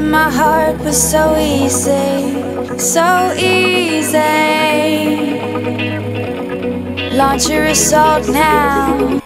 My heart was so easy, so easy. Launch your assault now.